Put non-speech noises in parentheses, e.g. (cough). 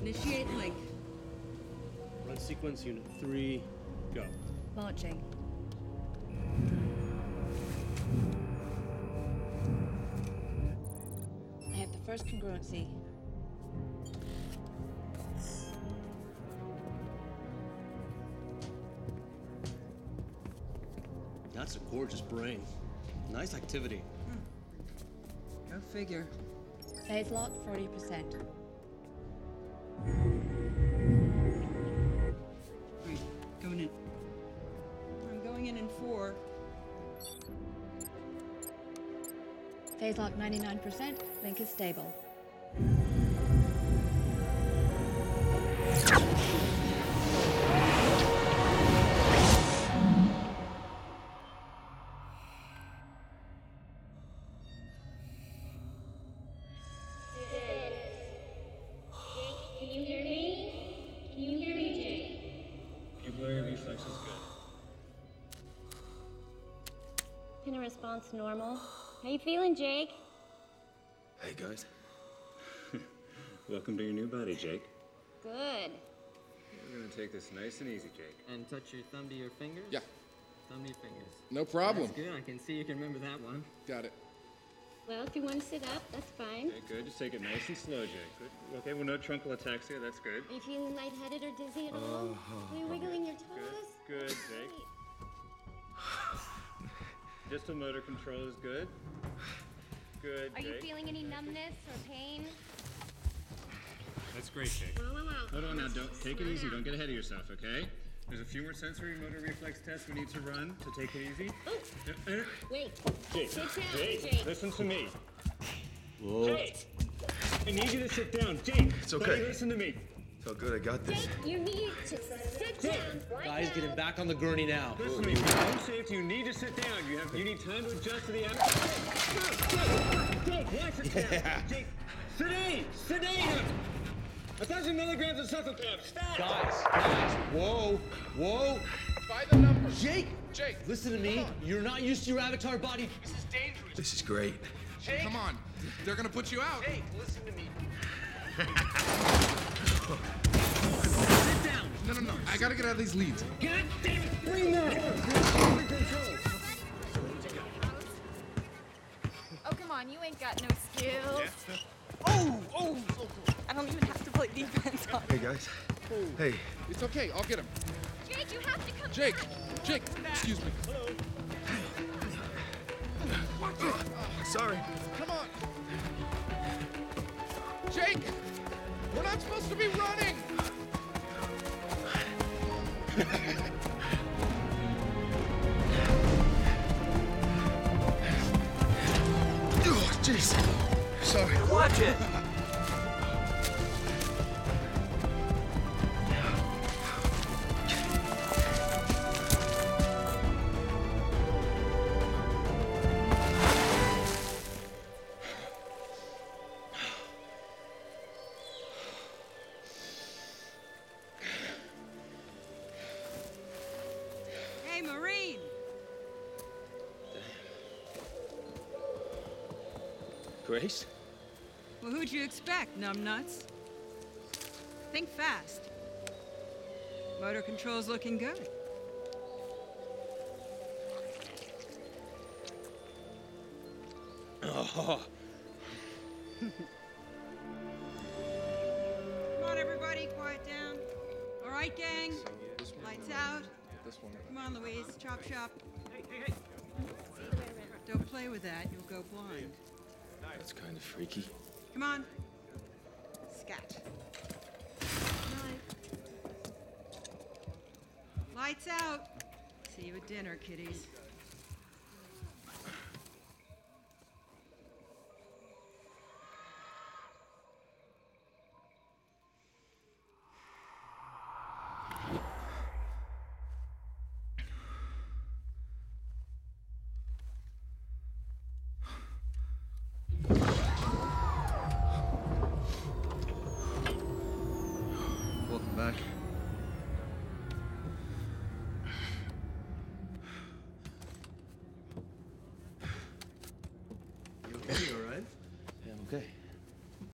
Initiate link. Run sequence unit three, go. Launching. I have the first congruency. That's a gorgeous brain. Nice activity. Hmm. Go figure. Phase lock 40%. Right, going in. I'm going in in four. Phase lock 99%. Link is stable. Pin a response normal. How you feeling, Jake? Hey guys. (laughs) Welcome to your new body, Jake. Good. We're gonna take this nice and easy, Jake. And touch your thumb to your fingers? Yeah, Thumb to your fingers. no problem. That's good. I can see you can remember that one. Got it. Well, if you want to sit up, that's fine. Okay, good. Just take it nice and slow, Jake. Good. Okay, well, no truncal ataxia. That's good. Are you feeling lightheaded or dizzy at all? Are you wiggling Distal motor control is good. Good, Are you feeling any numbness or pain? That's great, Jake. Whoa, whoa, whoa. Hold on now. Don't take it easy. Don't get ahead of yourself, okay? There's a few more sensory motor reflex tests we need to run, to take it easy. Oh, wait. Jake, Sit down, Jake, Jake. listen to me. Whoa. Jake! I need you to sit down. Jake! It's buddy, okay. listen to me. So good, I got this. Jake, you need to sit down right Guys, now. get him back on the gurney now. Listen to me. For your own safety, you need to sit down. You have you need time to adjust to the atmosphere. Jake, Jake, Jake, why sit down? Jake, sit down. Sit down. A thousand milligrams of Cephalcam. Stop. Guys, guys, whoa, whoa. By the numbers. Jake, Jake, listen to me. You're not used to your avatar body. This is dangerous. This is great. Jake, Come on. They're gonna put you out. Jake, listen to me. (laughs) Sit down. No, no, no. I gotta get out of these leads. God damn it. Bring that. Oh, come on, you ain't got no skills. Oh, oh, I don't even have to play defense on Hey guys. Hey. It's okay. I'll get him. Jake, you have to come Jake. Jake. Excuse me. Sorry. Come on. Jake! We're not supposed to be running! (laughs) Oh, jeez. Sorry. Watch it! Hey, Marine! Grace? Well, who'd you expect, numbnuts? Think fast. Motor control's looking good. Oh. (laughs) Come on, everybody, quiet down. All right, gang? Lights out. This one. Come on, Louise, chop shop. Don't play with that, you'll go blind. That's kind of freaky. Come on. Scat. Lights out. See you at dinner, kiddies. Okay.